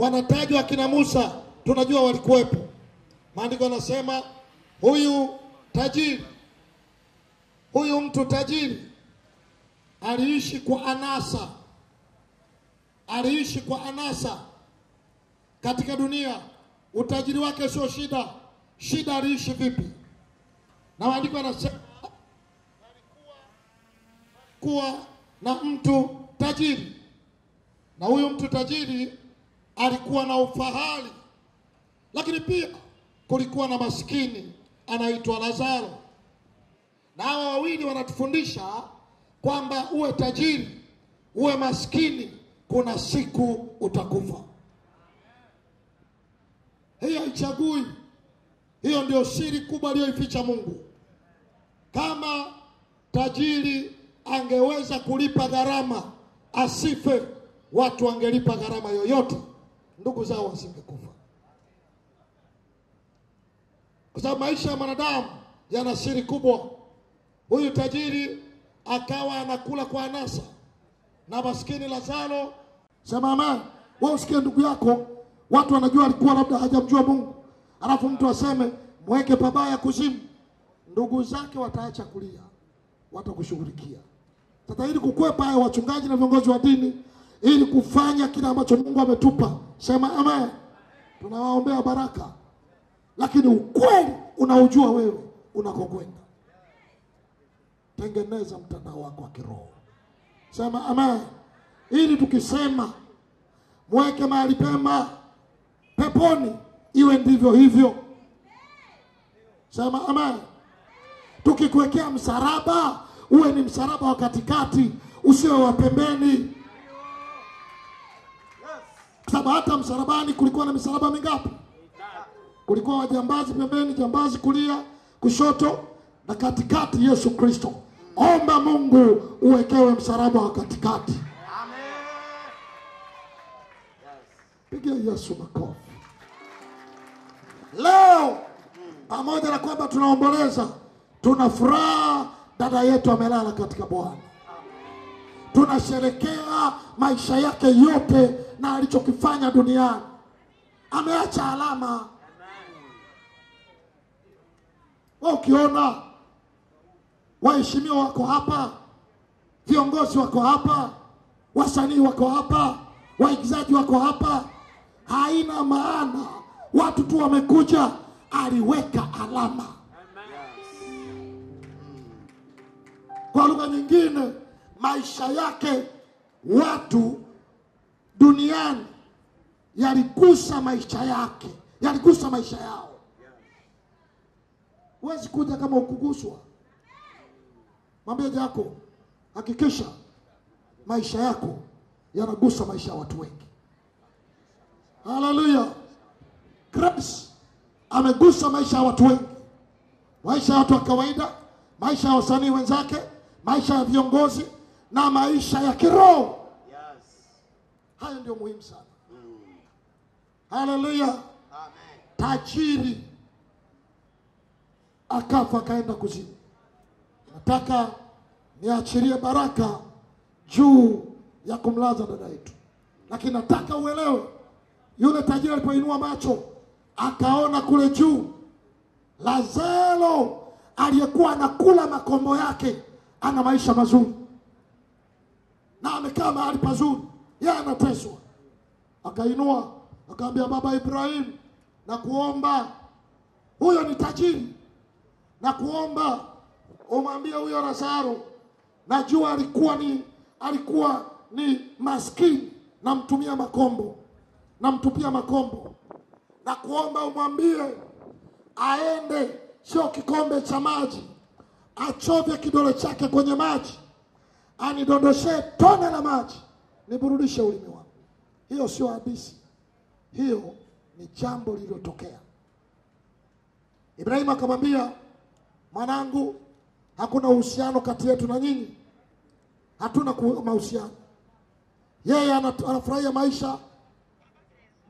wanatajwa akina Musa, tunajua walikuwepo. Maandiko yanasema huyu tajiri, huyu mtu tajiri aliishi kwa anasa, aliishi kwa anasa katika dunia. Utajiri wake sio shida, shida aliishi vipi? Na maandiko yanasema kuwa na mtu tajiri, na huyu mtu tajiri alikuwa na ufahari, lakini pia kulikuwa na maskini anaitwa Lazaro, na hawa wawili wanatufundisha kwamba uwe tajiri uwe maskini, kuna siku utakufa. Hiyo haichagui. Hiyo ndio siri kubwa aliyoificha Mungu. Kama tajiri angeweza kulipa gharama asife, watu wangelipa gharama yoyote, ndugu zao wasingekufa, kwa sababu maisha ya mwanadamu yana siri kubwa. Huyu tajiri akawa anakula kwa anasa na maskini Lazaro. Sema amen. Wewe usikie ndugu yako, watu wanajua alikuwa labda hajamjua Mungu, alafu mtu aseme mweke pabaya kuzimu, ndugu zake wataacha kulia, watakushughulikia. Sasa ili kukwepa hayo, wachungaji na viongozi wa dini, ili kufanya kile ambacho Mungu ametupa, sema amen, tunawaombea baraka, lakini ukweli unaujua wewe unakokwenda. Tengeneza mtandao wako wa kiroho, sema amen, ili tukisema mweke mahali pema. Peponi, iwe ndivyo hivyo. Sema amen. Tukikuwekea msaraba uwe ni msaraba wa katikati, usiwe wa pembeni, sababu hata msalabani kulikuwa na misalaba mingapi? Kulikuwa wajambazi pembeni, jambazi kulia, kushoto na katikati Yesu Kristo. Omba Mungu uwekewe msalaba wa katikati. Pigia Yesu makofi. Leo pamoja na kwamba tunaomboleza, tuna furaha, dada yetu amelala katika Bwana. Tunasherekea maisha yake yote na alichokifanya duniani, ameacha alama. Wewe ukiona waheshimiwa wako hapa, viongozi wako hapa, wasanii wako hapa, waigizaji wako hapa, haina maana watu tu wamekuja, aliweka alama. Kwa lugha nyingine, maisha yake watu duniani yaligusa maisha yake, yaligusa maisha yao. Huwezi kuja kama ukuguswa. Mwambie yako, hakikisha maisha yako yanagusa maisha ya watu wengi. Haleluya! Grace amegusa maisha ya watu wengi, maisha ya watu wa kawaida, maisha ya wasanii wenzake, maisha ya viongozi na maisha ya kiroho. Hayo ndio muhimu sana. Haleluya! Tajiri akafa akaenda kuzimu. Nataka niachirie baraka juu ya kumlaza dada yetu, lakini nataka uelewe, yule tajiri alipoinua macho akaona kule juu Lazaro aliyekuwa anakula makombo yake ana maisha mazuri na amekaa mahali pazuri, yeye anateswa. Akainua akaambia, baba Ibrahim, na kuomba, huyo ni tajiri, na kuomba umwambie huyo Lazaro, najua alikuwa ni alikuwa ni maskini, namtumia makombo, namtupia makombo, na kuomba umwambie aende, sio kikombe cha maji, achove kidole chake kwenye maji, anidondoshe tone la maji, niburudishe ulimi wangu. Hiyo sio hadisi, hiyo ni jambo lililotokea. Ibrahimu akamwambia, mwanangu, hakuna uhusiano kati yetu na nyinyi, hatuna mahusiano. Yeye anafurahia maisha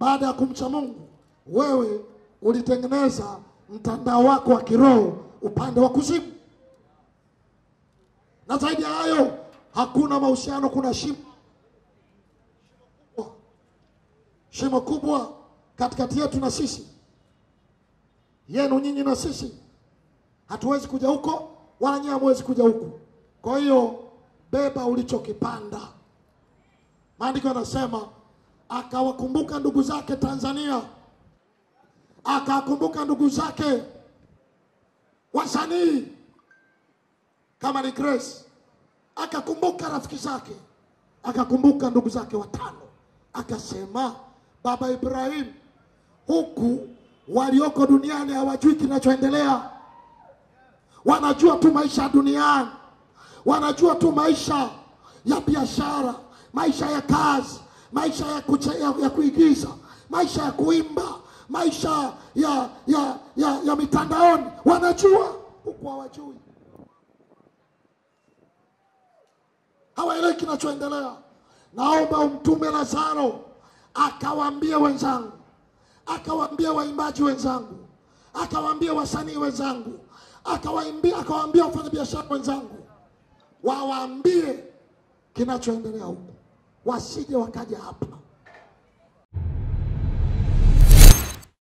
baada ya kumcha Mungu. Wewe ulitengeneza mtandao wako wa kiroho upande wa kuzimu, na zaidi ya hayo hakuna mahusiano. Kuna shimo, shimo kubwa katikati yetu na sisi, yenu nyinyi na sisi. Hatuwezi kuja huko wala nyinyi hamwezi kuja huku. Kwa hiyo beba ulichokipanda. Maandiko yanasema akawakumbuka ndugu zake Tanzania, akawakumbuka ndugu zake wasanii kama ni Grace, akakumbuka rafiki zake, akakumbuka ndugu zake watano, akasema baba Ibrahim, huku walioko duniani hawajui kinachoendelea, wanajua tu maisha ya duniani, wanajua tu maisha ya biashara, maisha ya kazi, maisha ya, kuche, ya, ya kuigiza, maisha ya kuimba, maisha ya ya ya, ya mitandaoni, wanajua huku hawajui, kinachoendelea. Naomba umtume Lazaro akawaambie wenzangu, akawaambie waimbaji wenzangu, akawaambie wasanii wenzangu, akawaambia akawaambia wafanyabiashara wenzangu, wawaambie kinachoendelea huku, wasije wakaja hapa